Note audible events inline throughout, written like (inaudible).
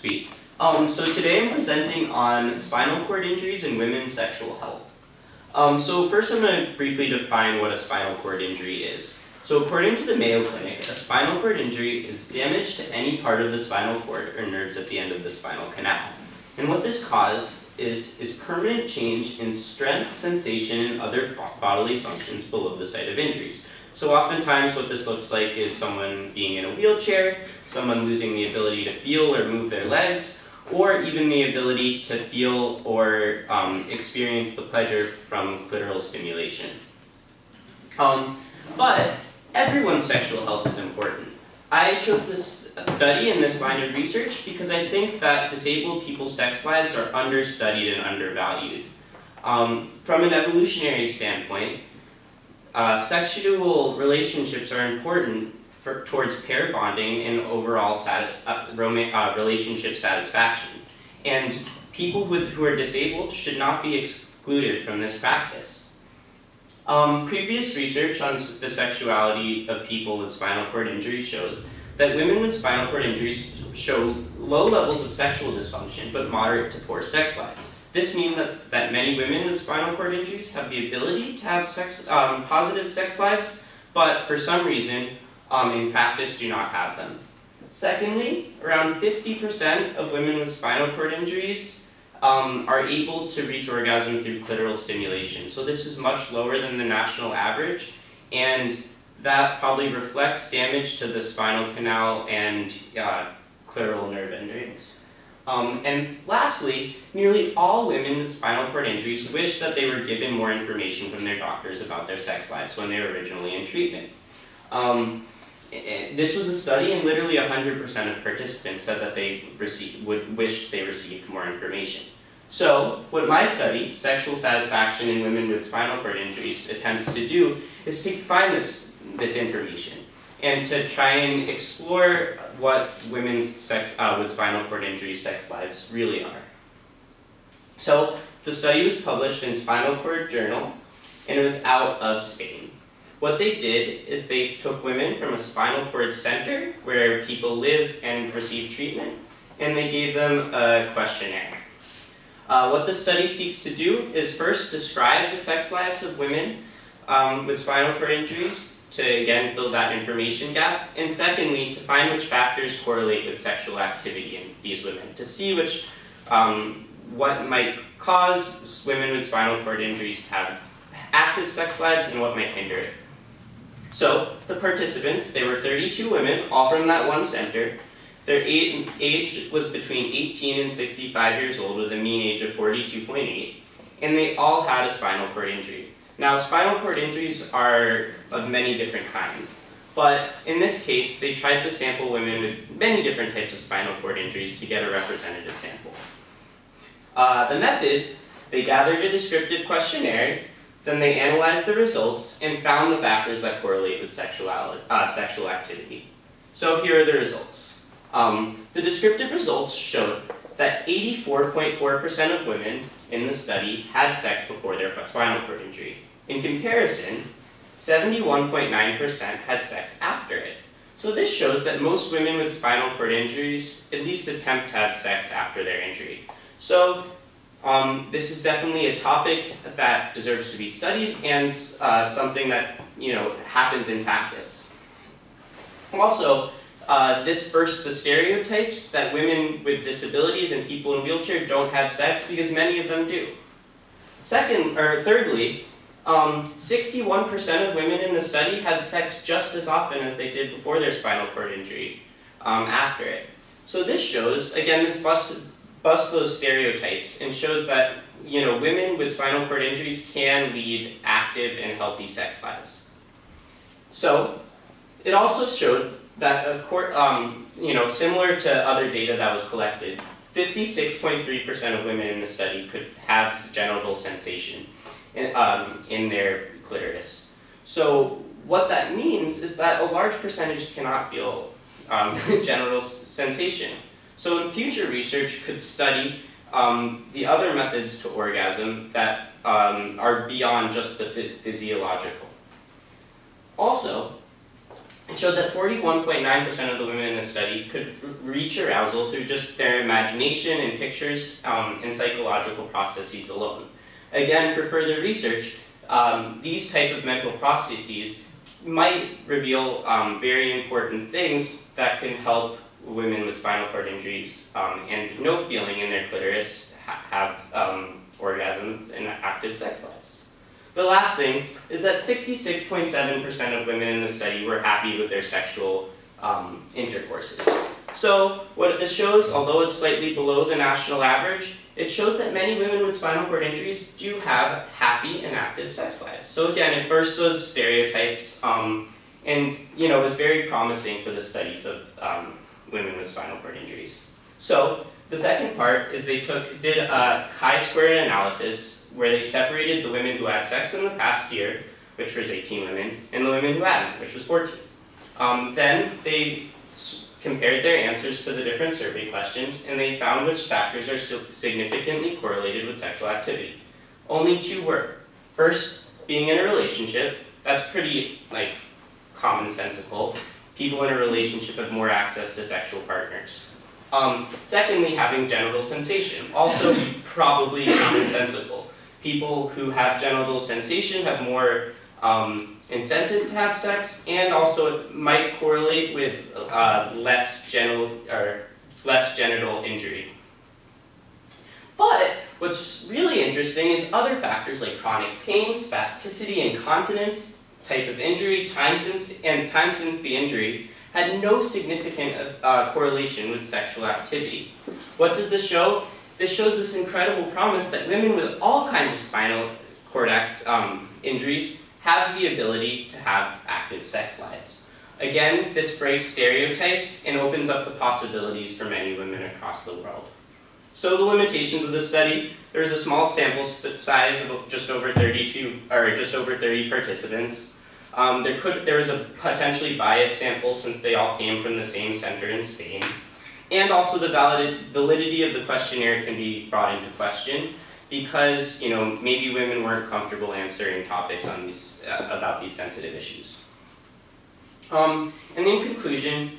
Sweet. Um, so today I'm presenting on spinal cord injuries and women's sexual health. Um, so first I'm going to briefly define what a spinal cord injury is. So according to the Mayo Clinic, a spinal cord injury is damage to any part of the spinal cord or nerves at the end of the spinal canal. And what this causes is, is permanent change in strength, sensation, and other bodily functions below the site of injuries. So oftentimes what this looks like is someone being in a wheelchair, someone losing the ability to feel or move their legs, or even the ability to feel or um, experience the pleasure from clitoral stimulation. Um, but everyone's sexual health is important. I chose this study and this line of research because I think that disabled people's sex lives are understudied and undervalued. Um, from an evolutionary standpoint, uh, sexual relationships are important for, towards pair bonding and overall satis uh, uh, relationship satisfaction. And people with, who are disabled should not be excluded from this practice. Um, previous research on the sexuality of people with spinal cord injuries shows that women with spinal cord injuries show low levels of sexual dysfunction but moderate to poor sex lives. This means that many women with spinal cord injuries have the ability to have sex, um, positive sex lives, but for some reason, um, in practice, do not have them. Secondly, around 50% of women with spinal cord injuries um, are able to reach orgasm through clitoral stimulation. So this is much lower than the national average, and that probably reflects damage to the spinal canal and uh, clitoral nerve endings. Um, and lastly, nearly all women with spinal cord injuries wish that they were given more information from their doctors about their sex lives when they were originally in treatment. Um, this was a study and literally 100% of participants said that they received, would wished they received more information. So, what my study, Sexual Satisfaction in Women with Spinal Cord Injuries, attempts to do is to find this, this information and to try and explore what women's sex, uh, with spinal cord injury sex lives really are. So the study was published in Spinal Cord Journal, and it was out of Spain. What they did is they took women from a spinal cord center where people live and receive treatment, and they gave them a questionnaire. Uh, what the study seeks to do is first describe the sex lives of women um, with spinal cord injuries, to again fill that information gap, and secondly, to find which factors correlate with sexual activity in these women, to see which, um, what might cause women with spinal cord injuries to have active sex lives and what might hinder it. So, the participants, they were 32 women, all from that one center. Their age was between 18 and 65 years old with a mean age of 42.8, and they all had a spinal cord injury. Now, spinal cord injuries are of many different kinds, but in this case, they tried to sample women with many different types of spinal cord injuries to get a representative sample. Uh, the methods, they gathered a descriptive questionnaire, then they analyzed the results and found the factors that correlate with sexuality, uh, sexual activity. So here are the results. Um, the descriptive results showed that 84.4% of women in the study had sex before their spinal cord injury. In comparison, 71.9% had sex after it. So this shows that most women with spinal cord injuries at least attempt to have sex after their injury. So um, this is definitely a topic that deserves to be studied and uh, something that you know happens in practice. Also, uh, this bursts the stereotypes that women with disabilities and people in wheelchair don't have sex because many of them do. Second, or thirdly, 61% um, of women in the study had sex just as often as they did before their spinal cord injury um, after it. So this shows, again, this busts, busts those stereotypes and shows that you know, women with spinal cord injuries can lead active and healthy sex lives. So it also showed that, um, you know, similar to other data that was collected, 56.3% of women in the study could have genital sensation in, um, in their clitoris. So what that means is that a large percentage cannot feel um, (laughs) genital sensation. So in future research could study um, the other methods to orgasm that um, are beyond just the physiological. Also, It showed that 41.9% of the women in the study could reach arousal through just their imagination and pictures um, and psychological processes alone. Again, for further research, um, these type of mental processes might reveal um, very important things that can help women with spinal cord injuries um, and no feeling in their clitoris ha have um, orgasms and active sex lives. The last thing is that 66.7% of women in the study were happy with their sexual um, intercourses. So what this shows, although it's slightly below the national average, it shows that many women with spinal cord injuries do have happy and active sex lives. So again, it bursts those stereotypes um, and you know was very promising for the studies of um, women with spinal cord injuries. So the second part is they took did a chi-square analysis where they separated the women who had sex in the past year, which was 18 women, and the women who hadn't, which was 14. Um, then they compared their answers to the different survey questions, and they found which factors are significantly correlated with sexual activity. Only two were. First, being in a relationship, that's pretty, like, commonsensical. People in a relationship have more access to sexual partners. Um, secondly, having genital sensation, also (laughs) probably commonsensical. People who have genital sensation have more um, incentive to have sex, and also it might correlate with uh, less genital or less genital injury. But what's really interesting is other factors like chronic pain, spasticity, incontinence, type of injury, time since, and time since the injury had no significant uh, correlation with sexual activity. What does this show? This shows this incredible promise that women with all kinds of spinal cord um, injuries have the ability to have active sex lives. Again, this breaks stereotypes and opens up the possibilities for many women across the world. So the limitations of this study, there's a small sample size of just over 32, or just over 30 participants. Um, there could there was a potentially biased sample since they all came from the same center in Spain. And also the valid, validity of the questionnaire can be brought into question because you know maybe women weren't comfortable answering topics on these uh, about these sensitive issues. Um, and in conclusion,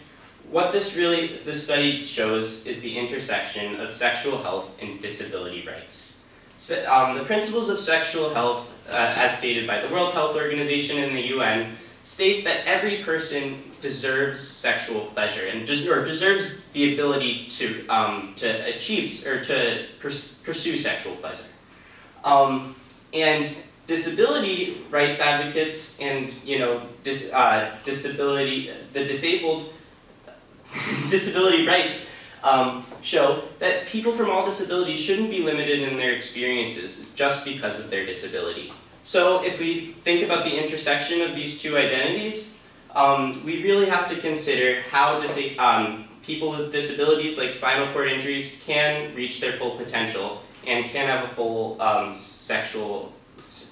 what this really this study shows is the intersection of sexual health and disability rights. So, um, the principles of sexual health, uh, as stated by the World Health Organization and the UN, state that every person deserves sexual pleasure and just or deserves the ability to um, to achieve or to pursue sexual pleasure. Um, and disability rights advocates and you know dis, uh, disability the disabled (laughs) disability rights um, show that people from all disabilities shouldn't be limited in their experiences just because of their disability. So if we think about the intersection of these two identities, um, we really have to consider how um, people with disabilities like spinal cord injuries can reach their full potential and can have a full um, sexual,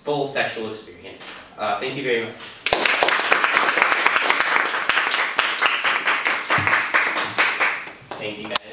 full sexual experience. Uh, thank you very much. Thank you guys.